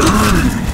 Game!